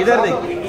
इधर देख।